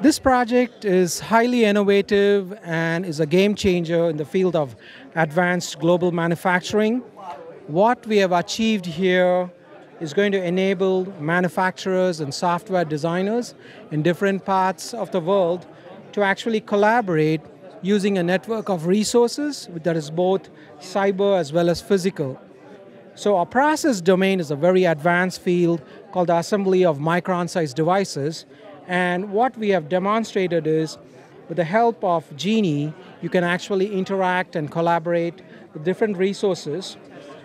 This project is highly innovative and is a game changer in the field of advanced global manufacturing. What we have achieved here is going to enable manufacturers and software designers in different parts of the world to actually collaborate using a network of resources that is both cyber as well as physical. So our process domain is a very advanced field called the assembly of micron-sized devices. And what we have demonstrated is with the help of GENI, you can actually interact and collaborate with different resources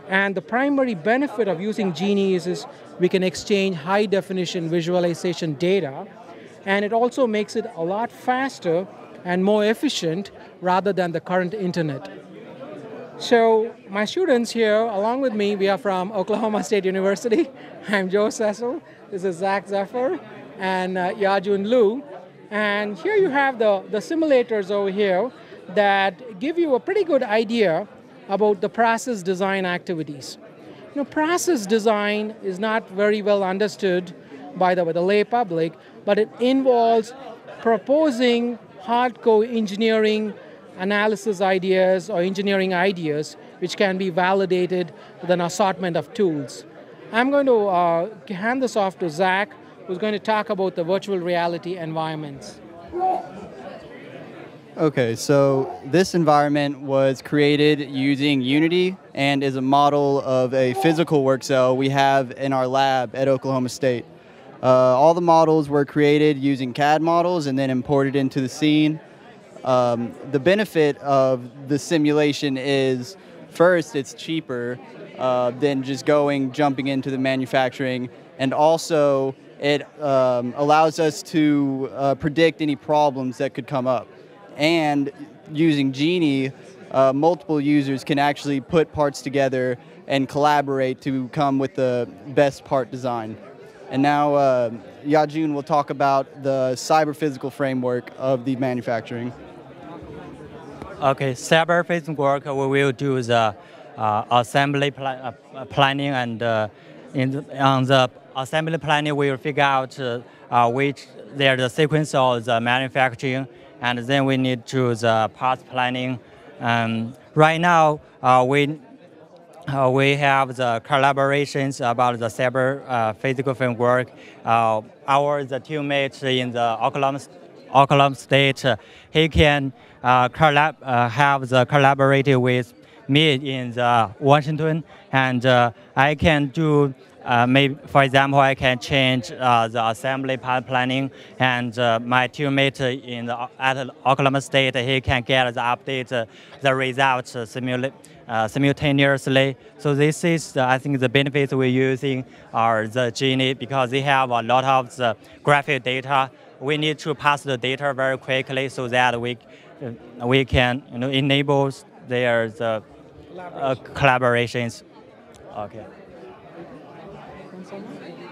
and the primary benefit of using GENI is, is we can exchange high definition visualization data, and it also makes it a lot faster and more efficient rather than the current internet. So my students here, along with me, we are from Oklahoma State University. I'm Joe Cecil. This is Zach Zephyr and uh, Yajun Lu. And here you have the, the simulators over here that give you a pretty good idea about the process design activities. You know, process design is not very well understood by the, by the lay public, but it involves proposing hardcore engineering analysis ideas or engineering ideas which can be validated with an assortment of tools. I'm going to uh, hand this off to Zach, who's going to talk about the virtual reality environments. Okay, so this environment was created using Unity and is a model of a physical work cell we have in our lab at Oklahoma State. Uh, all the models were created using CAD models and then imported into the scene. Um, the benefit of the simulation is first, it's cheaper uh, than just going, jumping into the manufacturing, and also it um, allows us to uh, predict any problems that could come up and using GENI, uh, multiple users can actually put parts together and collaborate to come with the best part design. And now uh, Yajun will talk about the cyber physical framework of the manufacturing. Okay, cyber physical work we will do the uh, assembly pl uh, planning and uh, the, on the assembly planning will figure out uh, which there's the sequence of the manufacturing and then we need to the parts planning. Um, right now, uh, we uh, we have the collaborations about the cyber uh, physical framework. Uh, our the teammate in the Oklahoma, Oklahoma State, uh, he can uh, collab, have the collaborated with me in the Washington, and I can do uh, maybe, for example, I can change uh, the assembly planning, and uh, my teammate in the, at Oklahoma State, he can get the update, uh, the results uh, simula uh, simultaneously. So this is, I think, the benefits we're using are the GENI because they have a lot of the graphic data. We need to pass the data very quickly so that we we can you know enable their the collaborations. Okay. sans